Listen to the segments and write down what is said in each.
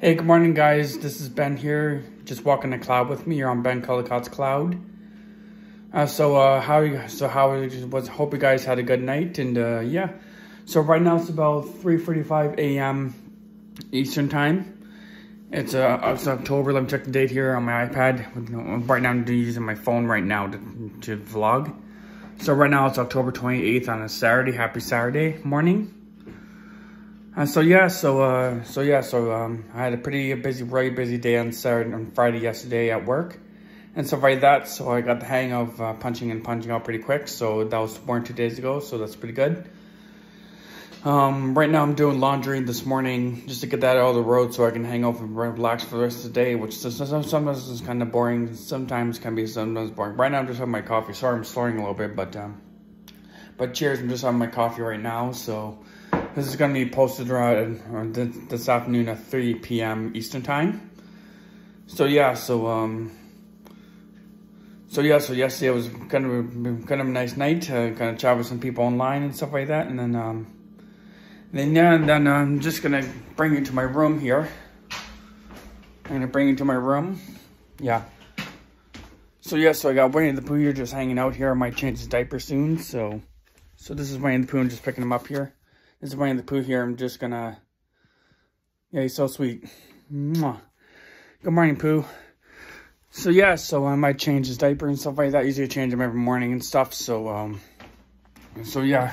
Hey, good morning, guys. This is Ben here, just walking the cloud with me. You're on Ben Caldecott's cloud. Uh, so, uh, how you? So, how was? Hope you guys had a good night, and uh, yeah. So right now it's about 3:45 a.m. Eastern time. It's uh, it's October. Let me check the date here on my iPad. Right now I'm using my phone right now to to vlog. So right now it's October 28th on a Saturday. Happy Saturday morning. Uh, so yeah, so uh, so yeah, so um, I had a pretty busy, very busy day on Saturday, on Friday yesterday at work, and stuff like that. So I got the hang of uh, punching and punching out pretty quick. So that was than two days ago. So that's pretty good. Um, right now I'm doing laundry this morning just to get that out of the road so I can hang out and relax for the rest of the day, which sometimes is kind of boring. Sometimes can be sometimes boring. Right now I'm just having my coffee. Sorry I'm slurring a little bit, but um, but cheers. I'm just having my coffee right now. So. This is going to be posted around this afternoon at 3 p.m. Eastern time. So yeah, so um, so yeah, so yesterday was kind of kind of a nice night. Uh, kind of chat with some people online and stuff like that, and then um, then yeah, and then I'm just gonna bring you to my room here. I'm gonna bring you to my room. Yeah. So yeah, so I got Winnie the Pooh here just hanging out here. I might change his diaper soon. So, so this is Winnie the Pooh. I'm just picking him up here. This is Winnie the Pooh here. I'm just gonna... Yeah, he's so sweet. Mwah. Good morning, Pooh. So, yeah, so I might change his diaper and stuff like that. Usually I change him every morning and stuff. So, um... So, yeah.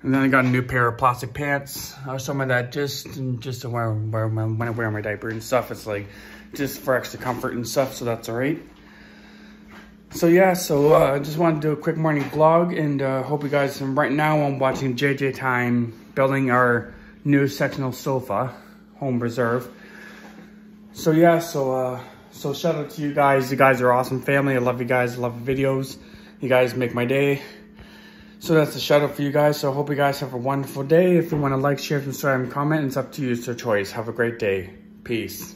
And then I got a new pair of plastic pants. Or some of that just just to wear, wear when I wear my diaper and stuff. It's like just for extra comfort and stuff. So, that's all right. So yeah, so I uh, just wanted to do a quick morning vlog and uh, hope you guys, and right now I'm watching JJ Time building our new sectional sofa, home reserve. So yeah, so uh, so shout out to you guys. You guys are awesome family. I love you guys. I love the videos. You guys make my day. So that's a shout out for you guys. So I hope you guys have a wonderful day. If you want to like, share, subscribe, and comment, it's up to you. It's your choice. Have a great day. Peace.